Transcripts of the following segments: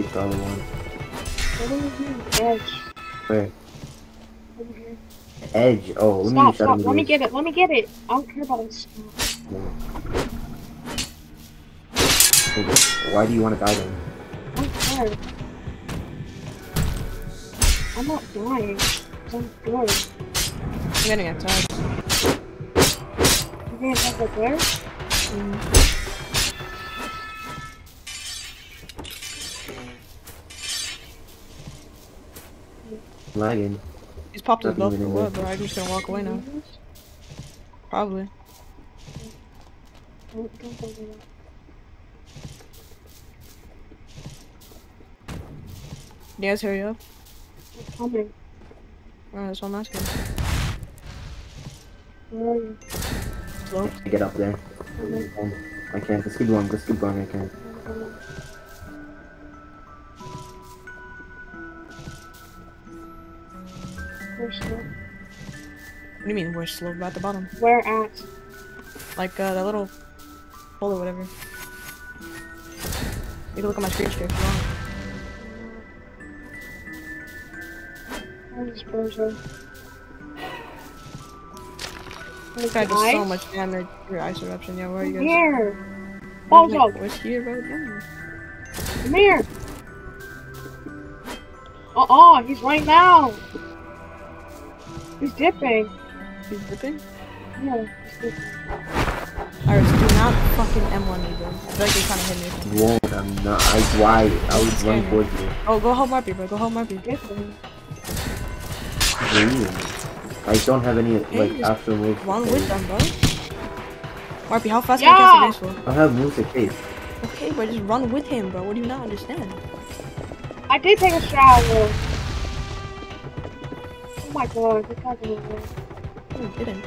Lucky Star one. What do you mean, edge? Where? Over here. Edge. Oh, let me Stop, shut stop. him Let me get it. Let me get it. I don't care about this. Why do you want to die then? I don't care. I'm not dying. I'm good. I'm getting attacked. You're gonna attack the bear? Mm. Lagging. He's popped his buff Nothing for what, bro? I'm just gonna walk away now. Probably. Don't, don't go that. You guys hurry up. I'm coming. Alright, that's what I'm asking. Where are you? Slow. Get up there. I can't. Let's keep going. Let's keep going. I can't. What do you mean we're slow? At the bottom. Where at? Like uh, that little hole or whatever. You can look at my screen share if you want. Where's? This guy does so much damage through ice eruption. Yeah, where are you guys? Here! Where's, Bozo! like, Where's here, bro? Damn. Come here! Uh oh, he's right now! He's dipping. He's dipping? Yeah, he's dipping. Alright, so do not fucking M1 me, bro. I feel like you're trying to hit me. Won't. I'm not. I. Why? I was Scaring running towards you. Oh, go help Marpii, bro. Go help Marpii. Dipping. Green. I don't have any Hey, like after moves. to Run with them, bro. Marpii, how fast Yeah! can you catch a baseball? I have moves to chase. Okay, bro, just run with him, bro. What do you not understand? I did take a shower. Oh my god, this guy's gonna win. No, you didn't.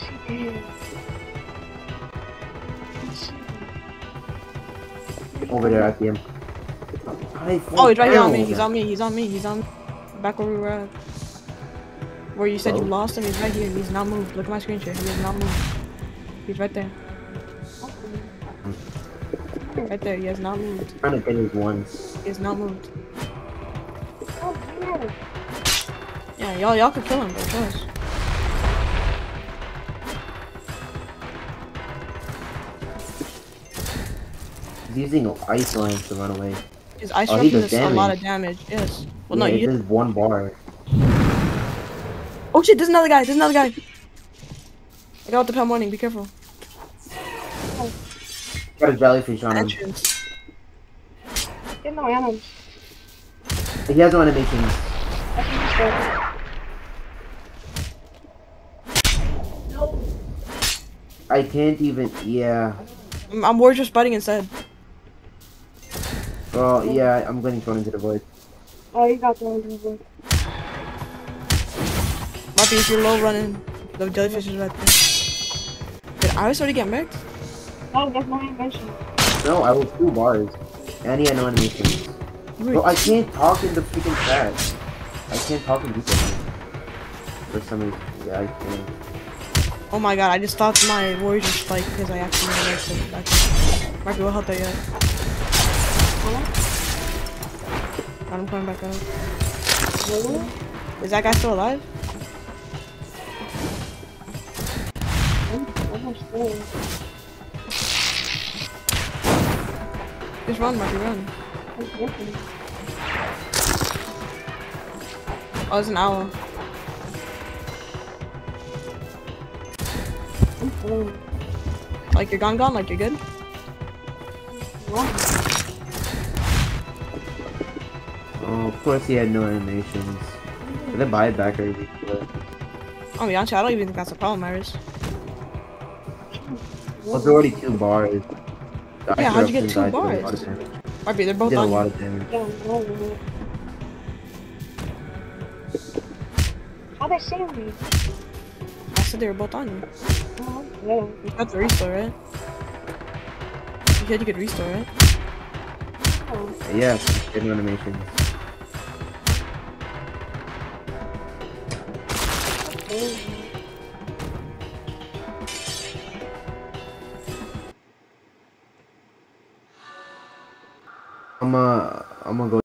She did. Over there at the end. Oh, he's right here on me. He's on me. He's on me. He's on back where we were at. Where you said you Oh. lost him. He's right here. He's not moved. Look at my screen share. He has not moved. He's right there. Right there. He has not moved. trying to get his ones. He has not moved. Oh, yeah. Yeah, y'all y'all could kill him, bro. Trust. He's using ice lines to run away. His ice Oh, he eruption does is a lot of damage. damage. Yes. Well, yeah, no, it you. says one bar. Oh shit! There's another guy. There's another guy. I got with the pale morning. Be careful. Got a jellyfish on him. Entrance. Get no animals. He has no animations. I think he's dead. No. I can't even. Yeah. I'm, I'm worried just biting instead. Well, yeah. I'm getting thrown into the void. Oh, you got the one in the wood. Might be if you're low running. The jellyfish is right there. Did I already get murked? No, there's no animation. No, I was two bars. And he had no animations. Bro, I can't talk in the freaking chat. I can't talk in people. For some reason. Yeah, I can't. Oh my god, I just stopped my warrior spike because I actually made it. Back. Might be well help that yet. I'm coming back out. Really? Is that guy still alive? Just run, Marky, run. Oh, it's an owl. Like you're gone, gone. Like you're good. Of course he had no animations. Did I buy it back already? But I'll be honest, I don't even think that's a problem, Iris. well, there already two bars. The Yeah, how'd you get two bars? damage. They're both Did a on lot of damage. Yeah, no, no. How they see me? I said they were both on you. Oh, yeah. You got the restore, right? You said you could restore, right? Oh, Yeah, he had okay. I'm uh, I'm gonna go.